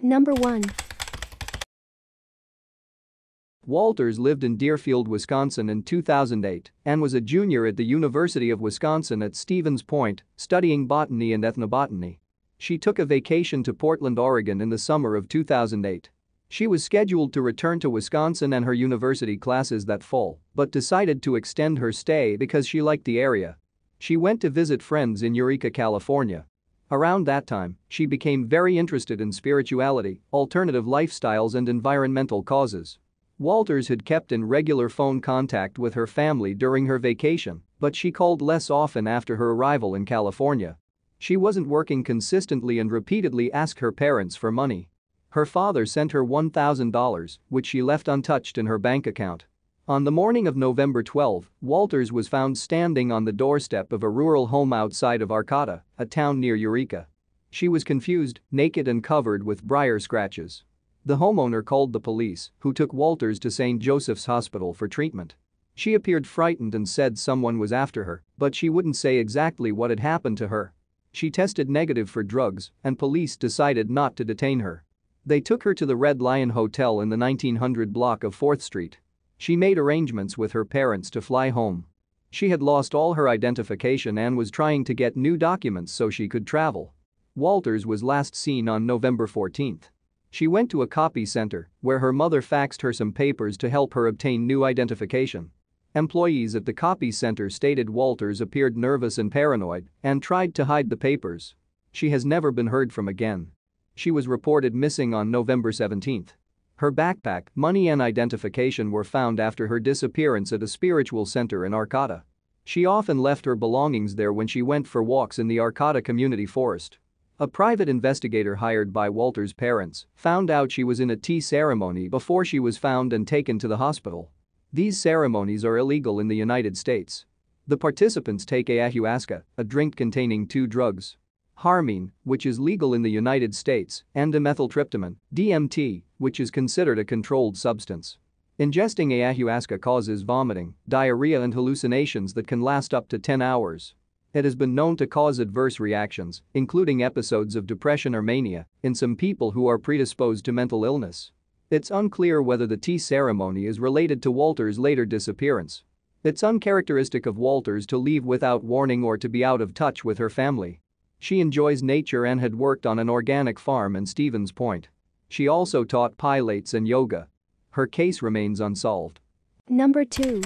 Number 1. Walters lived in Deerfield, Wisconsin in 2008 and was a junior at the University of Wisconsin at Stevens Point, studying botany and ethnobotany. She took a vacation to Portland, Oregon in the summer of 2008. She was scheduled to return to Wisconsin and her university classes that fall, but decided to extend her stay because she liked the area. She went to visit friends in Eureka, California. Around that time, she became very interested in spirituality, alternative lifestyles and environmental causes. Walters had kept in regular phone contact with her family during her vacation, but she called less often after her arrival in California. She wasn't working consistently and repeatedly asked her parents for money. Her father sent her $1,000, which she left untouched in her bank account. On the morning of November 12, Walters was found standing on the doorstep of a rural home outside of Arcata, a town near Eureka. She was confused, naked and covered with briar scratches. The homeowner called the police, who took Walters to St. Joseph's Hospital for treatment. She appeared frightened and said someone was after her, but she wouldn't say exactly what had happened to her. She tested negative for drugs, and police decided not to detain her. They took her to the Red Lion Hotel in the 1900 block of 4th Street. She made arrangements with her parents to fly home. She had lost all her identification and was trying to get new documents so she could travel. Walters was last seen on November 14. She went to a copy center where her mother faxed her some papers to help her obtain new identification. Employees at the copy center stated Walters appeared nervous and paranoid and tried to hide the papers. She has never been heard from again. She was reported missing on November 17. Her backpack, money and identification were found after her disappearance at a spiritual center in Arcata. She often left her belongings there when she went for walks in the Arcata Community Forest. A private investigator hired by Walter's parents found out she was in a tea ceremony before she was found and taken to the hospital. These ceremonies are illegal in the United States. The participants take ayahuasca, a drink containing two drugs. Harmine, which is legal in the United States, and dimethyltryptamine, DMT, which is considered a controlled substance. Ingesting ayahuasca causes vomiting, diarrhea and hallucinations that can last up to 10 hours. It has been known to cause adverse reactions, including episodes of depression or mania, in some people who are predisposed to mental illness. It's unclear whether the tea ceremony is related to Walter's later disappearance. It's uncharacteristic of Walters to leave without warning or to be out of touch with her family. She enjoys nature and had worked on an organic farm in Stevens Point. She also taught pilates and yoga. Her case remains unsolved. Number 2.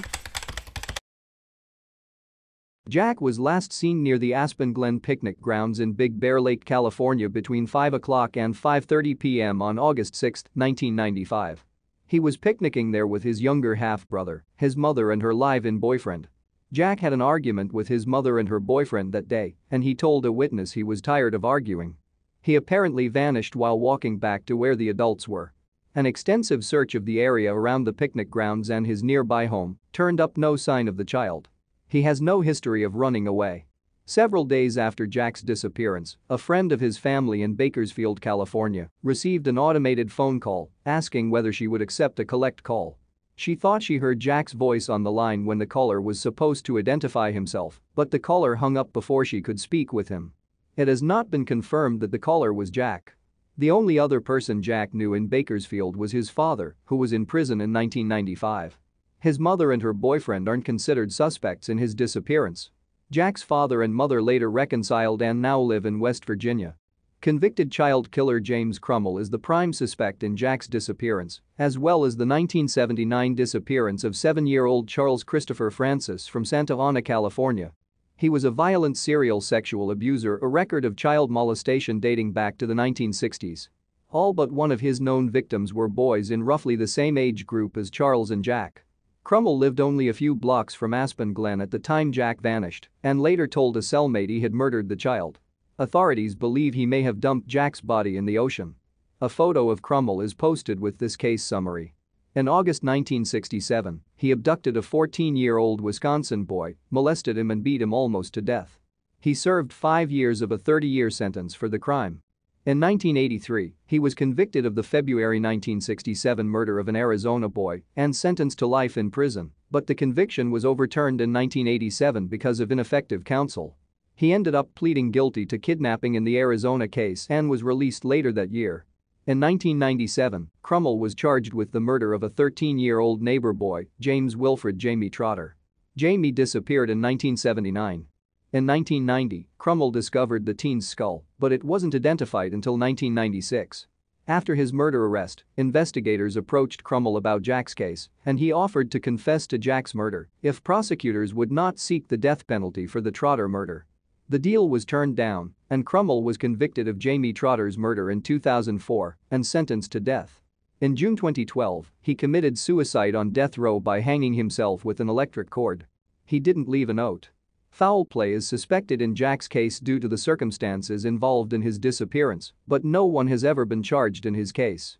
Jack was last seen near the Aspen Glen picnic grounds in Big Bear Lake, California between 5 o'clock and 5.30 p.m. on August 6, 1995. He was picnicking there with his younger half-brother, his mother and her live-in boyfriend. Jack had an argument with his mother and her boyfriend that day, and he told a witness he was tired of arguing. He apparently vanished while walking back to where the adults were. An extensive search of the area around the picnic grounds and his nearby home turned up no sign of the child. He has no history of running away. Several days after Jack's disappearance, a friend of his family in Bakersfield, California, received an automated phone call asking whether she would accept a collect call. She thought she heard Jack's voice on the line when the caller was supposed to identify himself, but the caller hung up before she could speak with him. It has not been confirmed that the caller was Jack. The only other person Jack knew in Bakersfield was his father, who was in prison in 1995. His mother and her boyfriend aren't considered suspects in his disappearance. Jack's father and mother later reconciled and now live in West Virginia. Convicted child killer James Crummell is the prime suspect in Jack's disappearance, as well as the 1979 disappearance of seven-year-old Charles Christopher Francis from Santa Ana, California. He was a violent serial sexual abuser a record of child molestation dating back to the 1960s. All but one of his known victims were boys in roughly the same age group as Charles and Jack. Crummell lived only a few blocks from Aspen Glen at the time Jack vanished and later told a cellmate he had murdered the child. Authorities believe he may have dumped Jack's body in the ocean. A photo of Crummell is posted with this case summary. In August 1967, he abducted a 14-year-old Wisconsin boy, molested him and beat him almost to death. He served five years of a 30-year sentence for the crime. In 1983, he was convicted of the February 1967 murder of an Arizona boy and sentenced to life in prison, but the conviction was overturned in 1987 because of ineffective counsel. He ended up pleading guilty to kidnapping in the Arizona case and was released later that year. In 1997, Crummell was charged with the murder of a 13-year-old neighbor boy, James Wilfred Jamie Trotter. Jamie disappeared in 1979. In 1990, Crummell discovered the teen's skull, but it wasn't identified until 1996. After his murder arrest, investigators approached Crummell about Jack's case, and he offered to confess to Jack's murder if prosecutors would not seek the death penalty for the Trotter murder. The deal was turned down, and Crummell was convicted of Jamie Trotter's murder in 2004 and sentenced to death. In June 2012, he committed suicide on death row by hanging himself with an electric cord. He didn't leave a note. Foul play is suspected in Jack's case due to the circumstances involved in his disappearance, but no one has ever been charged in his case.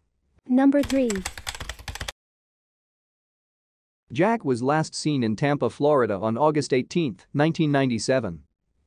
Number 3. Jack was last seen in Tampa, Florida on August 18, 1997.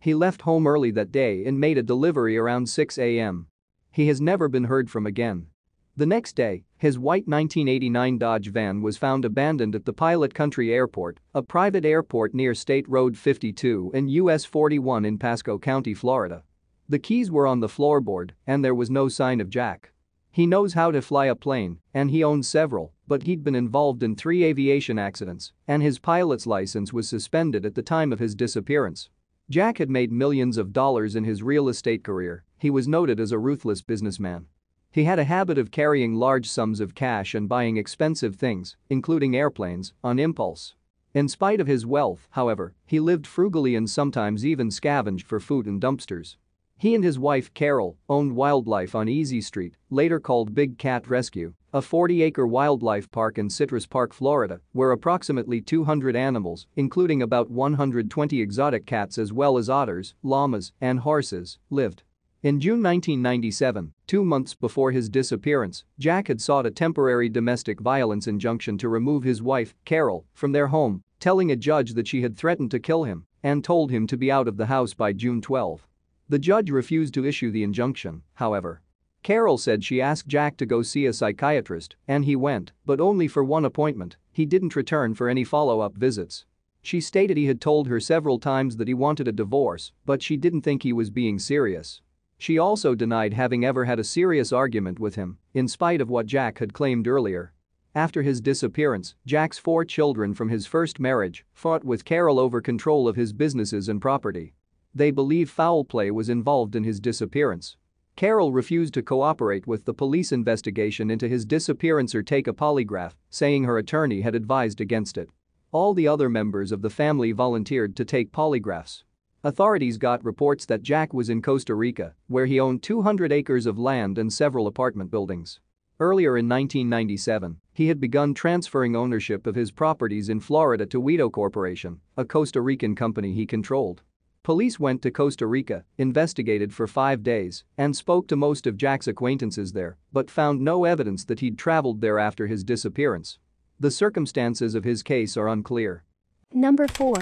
He left home early that day and made a delivery around 6 a.m. He has never been heard from again. The next day, his white 1989 Dodge van was found abandoned at the Pilot Country Airport, a private airport near State Road 52 and US 41 in Pasco County, Florida. The keys were on the floorboard and there was no sign of Jack. He knows how to fly a plane and he owns several, but he'd been involved in three aviation accidents and his pilot's license was suspended at the time of his disappearance. Jack had made millions of dollars in his real estate career, he was noted as a ruthless businessman. He had a habit of carrying large sums of cash and buying expensive things, including airplanes, on impulse. In spite of his wealth, however, he lived frugally and sometimes even scavenged for food in dumpsters. He and his wife Carole owned wildlife on Easy Street, later called Big Cat Rescue, a 40-acre wildlife park in Citrus Park, Florida, where approximately 200 animals, including about 120 exotic cats as well as otters, llamas, and horses, lived. In June 1997, two months before his disappearance, Jack had sought a temporary domestic violence injunction to remove his wife, Carole, from their home, telling a judge that she had threatened to kill him and told him to be out of the house by June 12. The judge refused to issue the injunction, however. Carole said she asked Jack to go see a psychiatrist, and he went, but only for one appointment, he didn't return for any follow-up visits. She stated he had told her several times that he wanted a divorce, but she didn't think he was being serious. She also denied having ever had a serious argument with him, in spite of what Jack had claimed earlier. After his disappearance, Jack's four children from his first marriage fought with Carole over control of his businesses and property. They believe foul play was involved in his disappearance. Carole refused to cooperate with the police investigation into his disappearance or take a polygraph, saying her attorney had advised against it. All the other members of the family volunteered to take polygraphs. Authorities got reports that Jack was in Costa Rica, where he owned 200 acres of land and several apartment buildings. Earlier in 1997, he had begun transferring ownership of his properties in Florida to Wedo Corporation, a Costa Rican company he controlled. Police went to Costa Rica, investigated for five days, and spoke to most of Jack's acquaintances there, but found no evidence that he'd traveled there after his disappearance. The circumstances of his case are unclear. Number 4.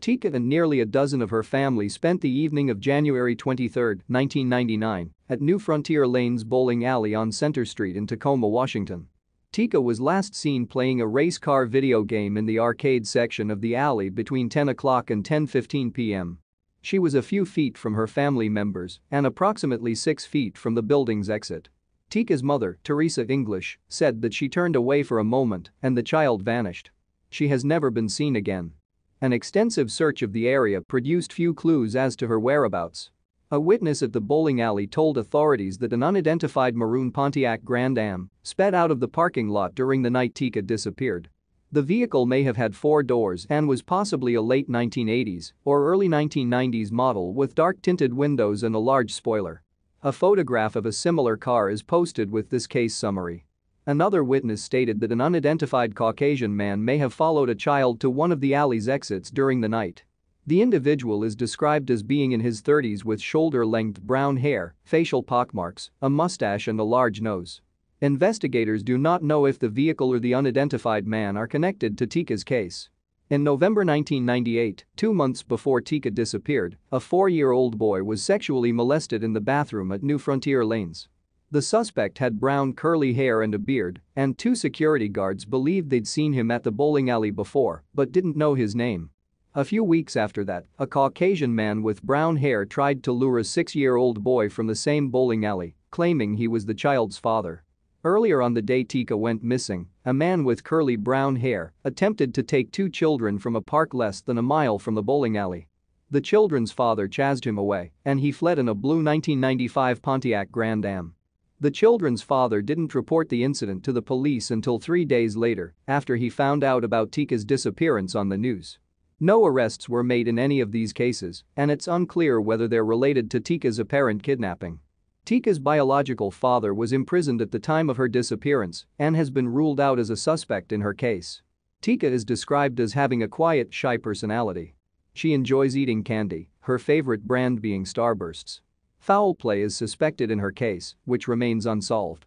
Teekah and nearly a dozen of her family spent the evening of January 23, 1999, at New Frontier Lanes Bowling Alley on Center Street in Tacoma, Washington. Teekah was last seen playing a race car video game in the arcade section of the alley between 10 o'clock and 10.15 p.m. She was a few feet from her family members and approximately 6 feet from the building's exit. Teekah's mother, Teresa English, said that she turned away for a moment and the child vanished. She has never been seen again. An extensive search of the area produced few clues as to her whereabouts. A witness at the bowling alley told authorities that an unidentified maroon Pontiac Grand Am sped out of the parking lot during the night Teekah disappeared. The vehicle may have had four doors and was possibly a late 1980s or early 1990s model with dark tinted windows and a large spoiler. A photograph of a similar car is posted with this case summary. Another witness stated that an unidentified Caucasian man may have followed a child to one of the alley's exits during the night. The individual is described as being in his 30s with shoulder-length brown hair, facial pockmarks, a mustache and a large nose. Investigators do not know if the vehicle or the unidentified man are connected to Teekah's case. In November 1998, two months before Teekah disappeared, a four-year-old boy was sexually molested in the bathroom at New Frontier Lanes. The suspect had brown curly hair and a beard, and two security guards believed they'd seen him at the bowling alley before but didn't know his name. A few weeks after that, a Caucasian man with brown hair tried to lure a six-year-old boy from the same bowling alley, claiming he was the child's father. Earlier on the day Teekah went missing, a man with curly brown hair attempted to take two children from a park less than a mile from the bowling alley. The children's father chased him away and he fled in a blue 1995 Pontiac Grand Am. The children's father didn't report the incident to the police until three days later after he found out about Teekah's disappearance on the news. No arrests were made in any of these cases, and it's unclear whether they're related to Teekah's apparent kidnapping. Teekah's biological father was imprisoned at the time of her disappearance and has been ruled out as a suspect in her case. Teekah is described as having a quiet, shy personality. She enjoys eating candy, her favorite brand being Starbursts. Foul play is suspected in her case, which remains unsolved.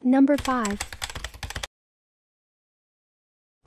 Number 5.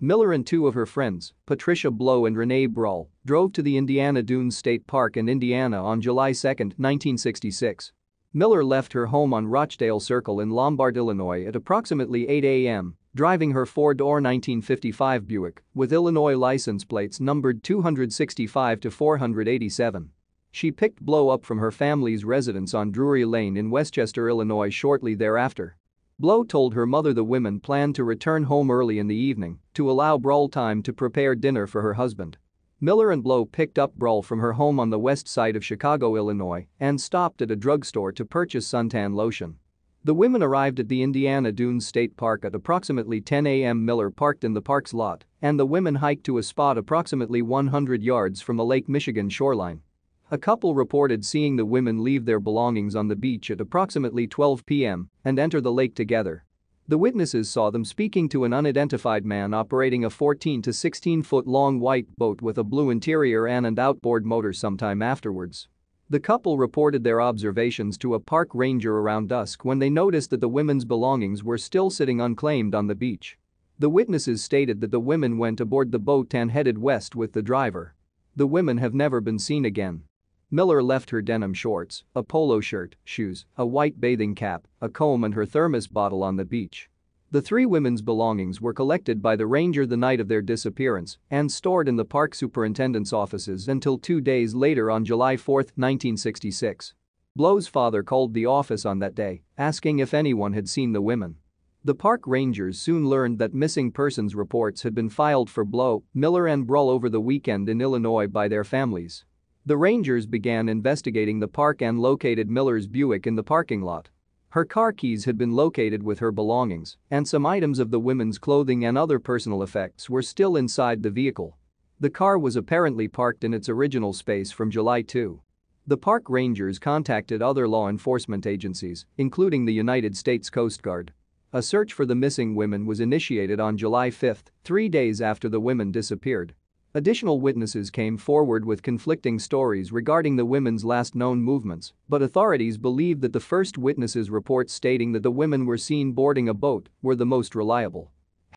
Miller and two of her friends, Patricia Blough and Renee Bruhl, drove to the Indiana Dunes State Park in Indiana on July 2, 1966. Miller left her home on Rochdale Circle in Lombard, Illinois at approximately 8 a.m., driving her four-door 1955 Buick with Illinois license plates numbered 265 to 487. She picked Blough up from her family's residence on Drury Lane in Westchester, Illinois shortly thereafter. Blough told her mother the women planned to return home early in the evening to allow Bruhl time to prepare dinner for her husband. Miller and Blough picked up Bruhl from her home on the west side of Chicago, Illinois, and stopped at a drugstore to purchase suntan lotion. The women arrived at the Indiana Dunes State Park at approximately 10 a.m. Miller parked in the park's lot, and the women hiked to a spot approximately 100 yards from the Lake Michigan shoreline. A couple reported seeing the women leave their belongings on the beach at approximately 12 p.m. and enter the lake together. The witnesses saw them speaking to an unidentified man operating a 14 to 16 foot long white boat with a blue interior and an outboard motor sometime afterwards. The couple reported their observations to a park ranger around dusk when they noticed that the women's belongings were still sitting unclaimed on the beach. The witnesses stated that the women went aboard the boat and headed west with the driver. The women have never been seen again. Miller left her denim shorts, a polo shirt, shoes, a white bathing cap, a comb and her thermos bottle on the beach. The three women's belongings were collected by the ranger the night of their disappearance and stored in the park superintendent's offices until two days later on July 4, 1966. Blough's father called the office on that day, asking if anyone had seen the women. The park rangers soon learned that missing persons reports had been filed for Blough, Miller and Bruhl over the weekend in Illinois by their families. The Rangers began investigating the park and located Miller's Buick in the parking lot. Her car keys had been located with her belongings, and some items of the women's clothing and other personal effects were still inside the vehicle. The car was apparently parked in its original space from July 2. The park rangers contacted other law enforcement agencies, including the United States Coast Guard. A search for the missing women was initiated on July 5, three days after the women disappeared. Additional witnesses came forward with conflicting stories regarding the women's last known movements, but authorities believe that the first witnesses' reports stating that the women were seen boarding a boat were the most reliable.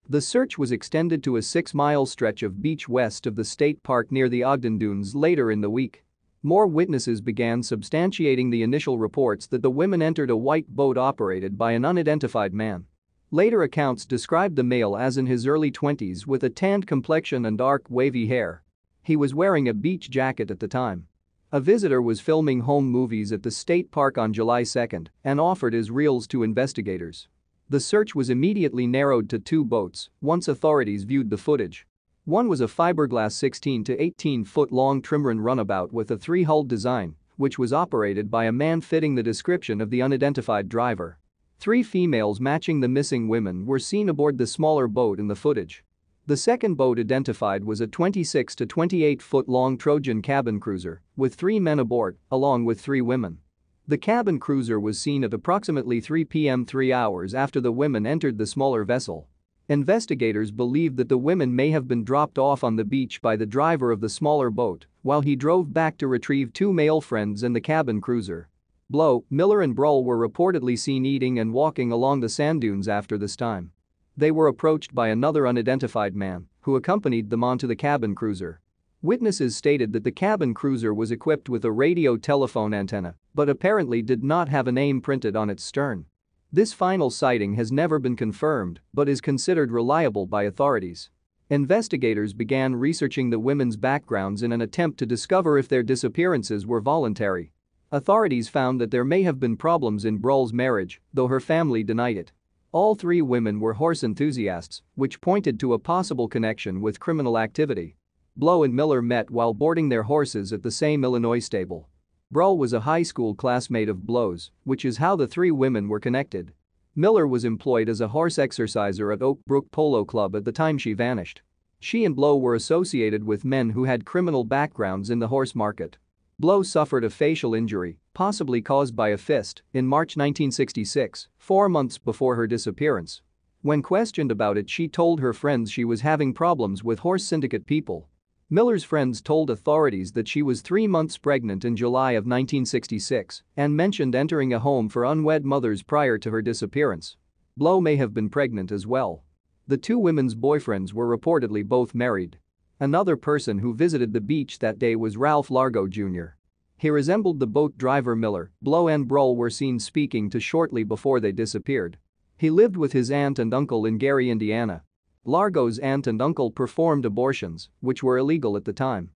The search was extended to a six-mile stretch of beach west of the state park near the Ogden Dunes later in the week. More witnesses began substantiating the initial reports that the women entered a white boat operated by an unidentified man. Later accounts described the male as in his early 20s with a tanned complexion and dark wavy hair. He was wearing a beach jacket at the time. A visitor was filming home movies at the state park on July 2 and offered his reels to investigators. The search was immediately narrowed to two boats once authorities viewed the footage. One was a fiberglass 16 to 18 foot long trimaran runabout with a three-hull design, which was operated by a man fitting the description of the unidentified driver. Three females matching the missing women were seen aboard the smaller boat in the footage. The second boat identified was a 26 to 28 foot long Trojan cabin cruiser with three men aboard, along with three women. The cabin cruiser was seen at approximately 3 p.m. three hours after the women entered the smaller vessel. Investigators believe that the women may have been dropped off on the beach by the driver of the smaller boat while he drove back to retrieve two male friends in the cabin cruiser. Blough, Miller and Bruhl were reportedly seen eating and walking along the sand dunes after this time. They were approached by another unidentified man who accompanied them onto the cabin cruiser. Witnesses stated that the cabin cruiser was equipped with a radio telephone antenna but apparently did not have a name printed on its stern. This final sighting has never been confirmed but is considered reliable by authorities. Investigators began researching the women's backgrounds in an attempt to discover if their disappearances were voluntary. Authorities found that there may have been problems in Bruhl's marriage, though her family denied it. All three women were horse enthusiasts, which pointed to a possible connection with criminal activity. Blough and Miller met while boarding their horses at the same Illinois stable. Bruhl was a high school classmate of Blough's, which is how the three women were connected. Miller was employed as a horse exerciser at Oak Brook Polo Club at the time she vanished. She and Blough were associated with men who had criminal backgrounds in the horse market. Blough suffered a facial injury, possibly caused by a fist, in March 1966, four months before her disappearance. When questioned about it she told her friends she was having problems with horse syndicate people. Miller's friends told authorities that she was three months pregnant in July of 1966 and mentioned entering a home for unwed mothers prior to her disappearance. Blough may have been pregnant as well. The two women's boyfriends were reportedly both married. Another person who visited the beach that day was Ralph Largo Jr. He resembled the boat driver Miller, Blough and Bruhl were seen speaking to shortly before they disappeared. He lived with his aunt and uncle in Gary, Indiana. Largo's aunt and uncle performed abortions, which were illegal at the time.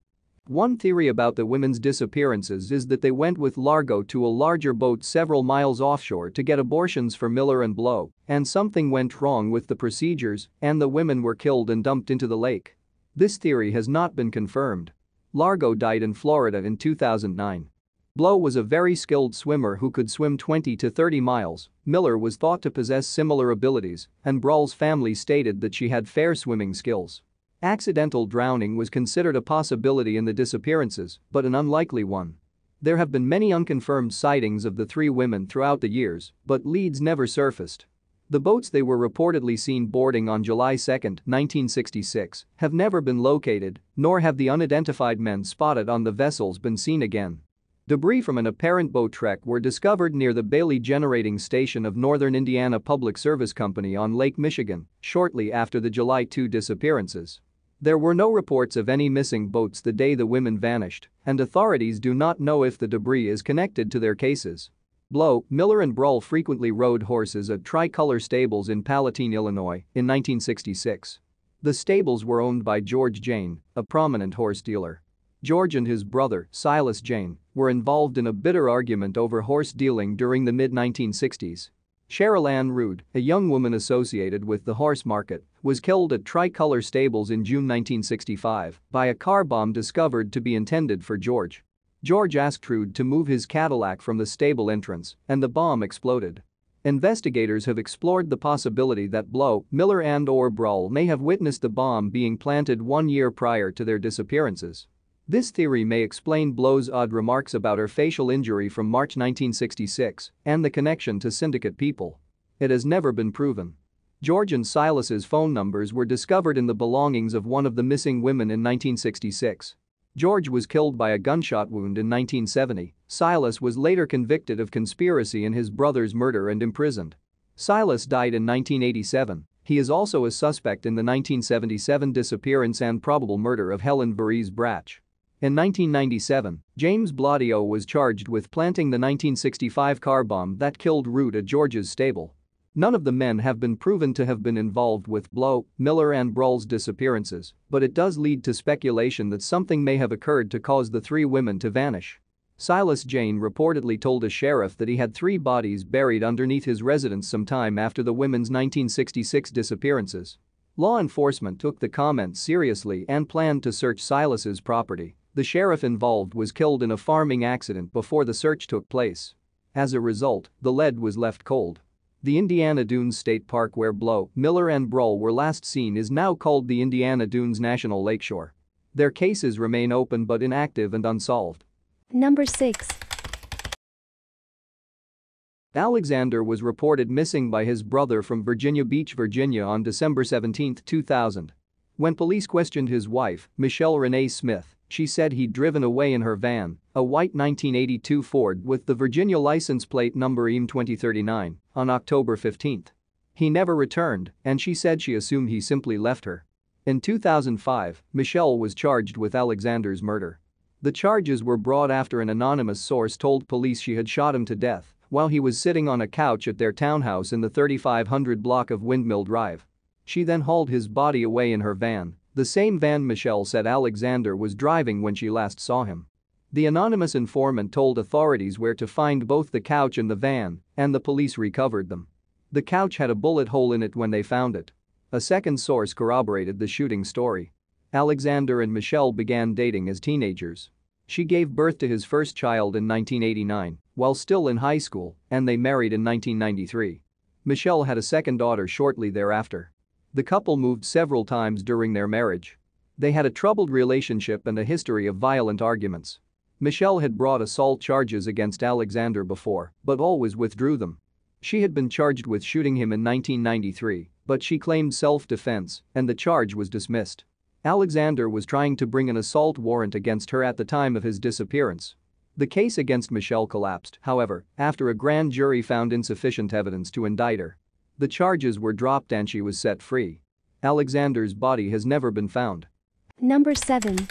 One theory about the women's disappearances is that they went with Largo to a larger boat several miles offshore to get abortions for Miller and Blough, and something went wrong with the procedures and the women were killed and dumped into the lake. This theory has not been confirmed. Largo died in Florida in 2009. Blough was a very skilled swimmer who could swim 20 to 30 miles. Miller was thought to possess similar abilities, and Bruhl's family stated that she had fair swimming skills. Accidental drowning was considered a possibility in the disappearances, but an unlikely one. There have been many unconfirmed sightings of the three women throughout the years, but leads never surfaced. The boats they were reportedly seen boarding on July 2, 1966, have never been located, nor have the unidentified men spotted on the vessels been seen again. Debris from an apparent boat wreck were discovered near the Bailey Generating Station of Northern Indiana Public Service Company on Lake Michigan shortly after the July 2 disappearances. There were no reports of any missing boats the day the women vanished, and authorities do not know if the debris is connected to their cases. Blough, Miller and Bruhl frequently rode horses at Tricolor Stables in Palatine, Illinois, in 1966. The stables were owned by George Jayne, a prominent horse dealer. George and his brother, Silas Jayne, were involved in a bitter argument over horse dealing during the mid-1960s. Cheryl Ann Rude, a young woman associated with the horse market, was killed at Tricolor Stables in June 1965 by a car bomb discovered to be intended for George. George asked Rude to move his Cadillac from the stable entrance, and the bomb exploded. Investigators have explored the possibility that Blough, Miller and or Bruhl may have witnessed the bomb being planted one year prior to their disappearances. This theory may explain Blough's odd remarks about her facial injury from March 1966 and the connection to syndicate people. It has never been proven. George and Silas's phone numbers were discovered in the belongings of one of the missing women in 1966. George was killed by a gunshot wound in 1970. Silas was later convicted of conspiracy in his brother's murder and imprisoned. Silas died in 1987. He is also a suspect in the 1977 disappearance and probable murder of Helen Vorhees Brach. In 1997, James Bladio was charged with planting the 1965 car bomb that killed Rude at George's stable. None of the men have been proven to have been involved with Blough, Miller and Bruhl's disappearances, but it does lead to speculation that something may have occurred to cause the three women to vanish. Silas Jayne reportedly told a sheriff that he had three bodies buried underneath his residence sometime after the women's 1966 disappearances. Law enforcement took the comments seriously and planned to search Silas's property. The sheriff involved was killed in a farming accident before the search took place. As a result, the lead was left cold. The Indiana Dunes State Park where Blough, Miller and Bruhl were last seen is now called the Indiana Dunes National Lakeshore. Their cases remain open but inactive and unsolved. Number 6. Alexander was reported missing by his brother from Virginia Beach, Virginia on December 17, 2000. When police questioned his wife, Michelle Renee Smith, she said he'd driven away in her van, a white 1982 Ford with the Virginia license plate number EM2039, on October 15. He never returned, and she said she assumed he simply left her. In 2005, Michelle was charged with Alexander's murder. The charges were brought after an anonymous source told police she had shot him to death while he was sitting on a couch at their townhouse in the 3500 block of Windmill Drive. She then hauled his body away in her van, The same van Michelle said Alexander was driving when she last saw him. The anonymous informant told authorities where to find both the couch and the van, and the police recovered them. The couch had a bullet hole in it when they found it. A second source corroborated the shooting story. Alexander and Michelle began dating as teenagers. She gave birth to his first child in 1989 while still in high school, and they married in 1993. Michelle had a second daughter shortly thereafter. The couple moved several times during their marriage. They had a troubled relationship and a history of violent arguments. Michelle had brought assault charges against Alexander before, but always withdrew them. She had been charged with shooting him in 1993, but she claimed self-defense, and the charge was dismissed. Alexander was trying to bring an assault warrant against her at the time of his disappearance. The case against Michelle collapsed, however, after a grand jury found insufficient evidence to indict her. The charges were dropped and she was set free. Alexander's body has never been found. Number 7.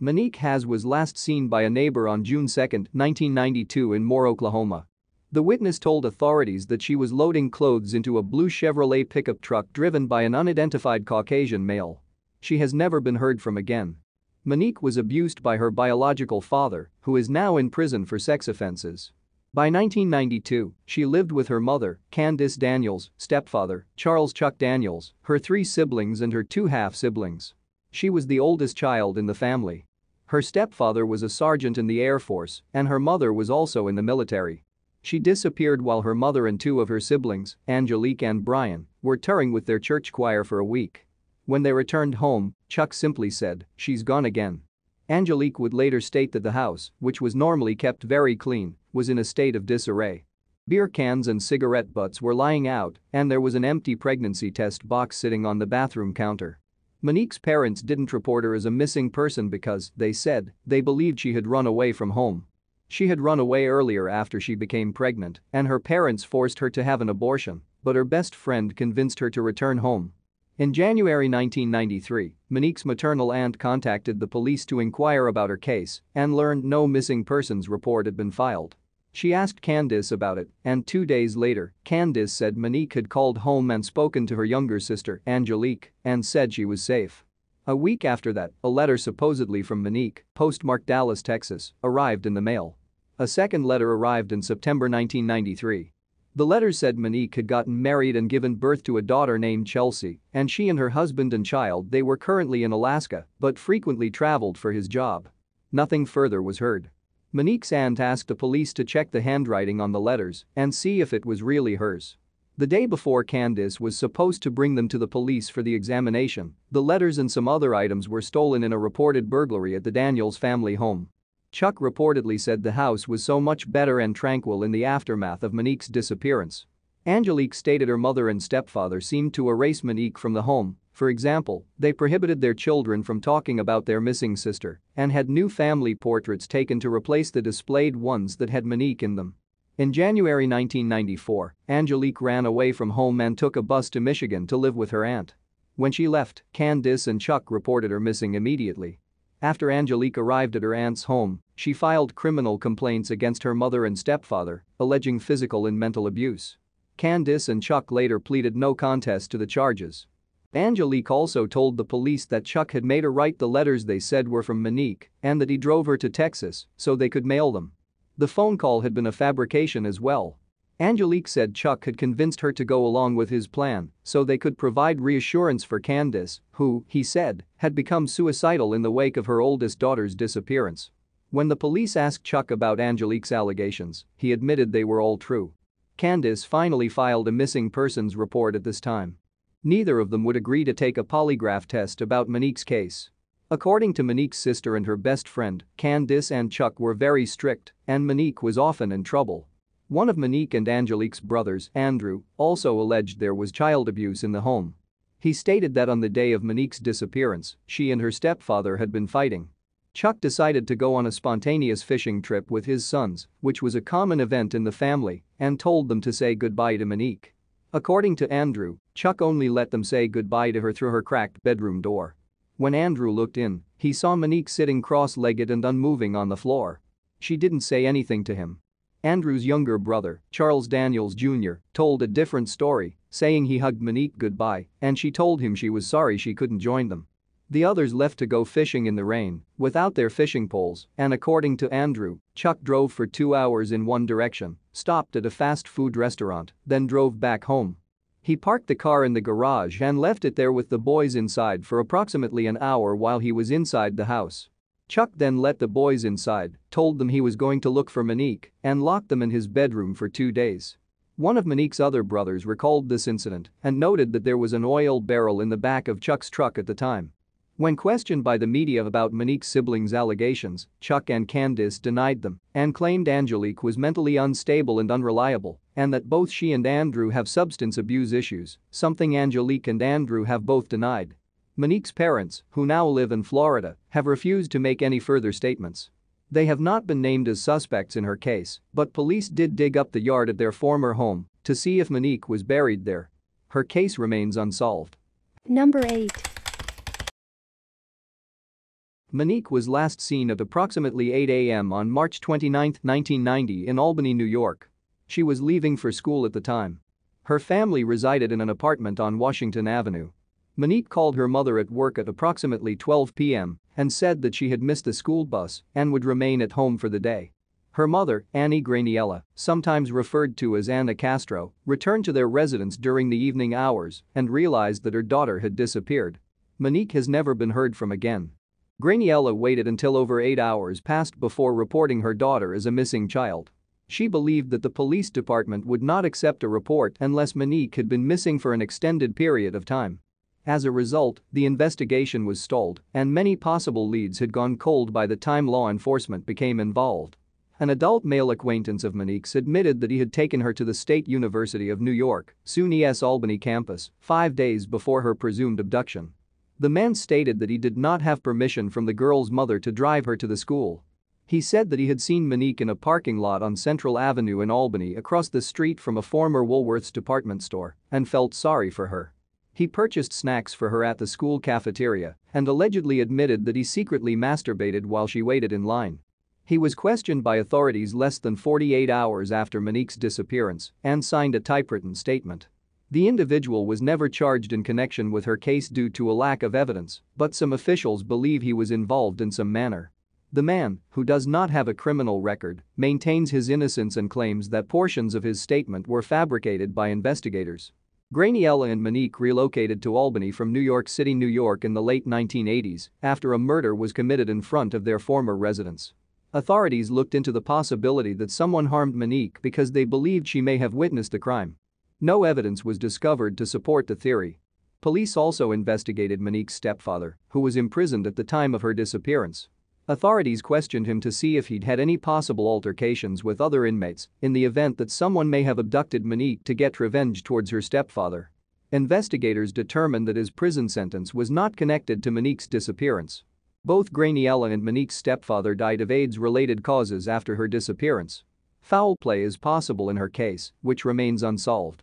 Monique Has was last seen by a neighbor on June 2, 1992 in Moore, Oklahoma. The witness told authorities that she was loading clothes into a blue Chevrolet pickup truck driven by an unidentified Caucasian male. She has never been heard from again. Monique was abused by her biological father, who is now in prison for sex offenses. By 1992, she lived with her mother, Candice Daniels, stepfather, Charles Chuck Daniels, her three siblings and her two half-siblings. She was the oldest child in the family. Her stepfather was a sergeant in the Air Force, and her mother was also in the military. She disappeared while her mother and two of her siblings, Angelique and Brian, were touring with their church choir for a week. When they returned home, Chuck simply said, she's gone again. Angelique would later state that the house, which was normally kept very clean, was in a state of disarray. Beer cans and cigarette butts were lying out, and there was an empty pregnancy test box sitting on the bathroom counter. Monique's parents didn't report her as a missing person because, they said, they believed she had run away from home. She had run away earlier after she became pregnant, and her parents forced her to have an abortion, but her best friend convinced her to return home. In January 1993, Monique's maternal aunt contacted the police to inquire about her case and learned no missing persons report had been filed. She asked Candice about it, and two days later, Candice said Monique had called home and spoken to her younger sister, Angelique, and said she was safe. A week after that, a letter supposedly from Monique, postmarked Dallas, Texas, arrived in the mail. A second letter arrived in September 1993. The letter said Monique had gotten married and given birth to a daughter named Chelsea, and she and her husband and child they were currently in Alaska but frequently traveled for his job. Nothing further was heard. Monique's aunt asked the police to check the handwriting on the letters and see if it was really hers. The day before Candice was supposed to bring them to the police for the examination, the letters and some other items were stolen in a reported burglary at the Daniels family home. Chuck reportedly said the house was so much better and tranquil in the aftermath of Monique's disappearance. Angelique stated her mother and stepfather seemed to erase Monique from the home, for example, they prohibited their children from talking about their missing sister and had new family portraits taken to replace the displayed ones that had Monique in them. In January 1994, Angelique ran away from home and took a bus to Michigan to live with her aunt. When she left, Candice and Chuck reported her missing immediately. After Angelique arrived at her aunt's home, she filed criminal complaints against her mother and stepfather, alleging physical and mental abuse. Candice and Chuck later pleaded no contest to the charges. Angelique also told the police that Chuck had made her write the letters they said were from Monique and that he drove her to Texas so they could mail them. The phone call had been a fabrication as well. Angelique said Chuck had convinced her to go along with his plan so they could provide reassurance for Candice, who, he said, had become suicidal in the wake of her oldest daughter's disappearance. When the police asked Chuck about Angelique's allegations, he admitted they were all true. Candice finally filed a missing persons report at this time. Neither of them would agree to take a polygraph test about Monique's case. According to Monique's sister and her best friend, Candice and Chuck were very strict, and Monique was often in trouble. One of Monique and Angelique's brothers, Andrew, also alleged there was child abuse in the home. He stated that on the day of Monique's disappearance, she and her stepfather had been fighting. Chuck decided to go on a spontaneous fishing trip with his sons, which was a common event in the family, and told them to say goodbye to Monique. According to Andrew, Chuck only let them say goodbye to her through her cracked bedroom door. When Andrew looked in, he saw Monique sitting cross-legged and unmoving on the floor. She didn't say anything to him. Andrew's younger brother, Charles Daniels Jr., told a different story saying he hugged Monique goodbye and she told him she was sorry she couldn't join them. The others left to go fishing in the rain without their fishing poles and according to Andrew, Chuck drove for two hours in one direction, stopped at a fast food restaurant, then drove back home. He parked the car in the garage and left it there with the boys inside for approximately an hour while he was inside the house. Chuck then let the boys inside, told them he was going to look for Monique, and locked them in his bedroom for two days. One of Monique's other brothers recalled this incident and noted that there was an oil barrel in the back of Chuck's truck at the time. When questioned by the media about Monique's siblings' allegations, Chuck and Candice denied them and claimed Angelique was mentally unstable and unreliable and that both she and Andrew have substance abuse issues, something Angelique and Andrew have both denied. Monique's parents, who now live in Florida, have refused to make any further statements. They have not been named as suspects in her case, but police did dig up the yard at their former home to see if Monique was buried there. Her case remains unsolved. Number 8. Monique was last seen at approximately 8 a.m. on March 29, 1990 in Albany, New York. She was leaving for school at the time. Her family resided in an apartment on Washington Avenue. Monique called her mother at work at approximately 12 p.m. and said that she had missed the school bus and would remain at home for the day. Her mother, Annie Graniella, sometimes referred to as Anna Castro, returned to their residence during the evening hours and realized that her daughter had disappeared. Monique has never been heard from again. Graniella waited until over eight hours passed before reporting her daughter as a missing child. She believed that the police department would not accept a report unless Monique had been missing for an extended period of time. As a result, the investigation was stalled and many possible leads had gone cold by the time law enforcement became involved. An adult male acquaintance of Monique's admitted that he had taken her to the State University of New York, SUNY's Albany campus, five days before her presumed abduction. The man stated that he did not have permission from the girl's mother to drive her to the school. He said that he had seen Monique in a parking lot on Central Avenue in Albany across the street from a former Woolworth's department store and felt sorry for her. He purchased snacks for her at the school cafeteria and allegedly admitted that he secretly masturbated while she waited in line. He was questioned by authorities less than 48 hours after Monique's disappearance and signed a typewritten statement. The individual was never charged in connection with her case due to a lack of evidence, but some officials believe he was involved in some manner. The man, who does not have a criminal record, maintains his innocence and claims that portions of his statement were fabricated by investigators. Graniella and Monique relocated to Albany from New York City, New York in the late 1980s after a murder was committed in front of their former residence. Authorities looked into the possibility that someone harmed Monique because they believed she may have witnessed the crime. No evidence was discovered to support the theory. Police also investigated Monique's stepfather, who was imprisoned at the time of her disappearance. Authorities questioned him to see if he'd had any possible altercations with other inmates in the event that someone may have abducted Monique to get revenge towards her stepfather. Investigators determined that his prison sentence was not connected to Monique's disappearance. Both Graniella and Monique's stepfather died of AIDS-related causes after her disappearance. Foul play is possible in her case, which remains unsolved.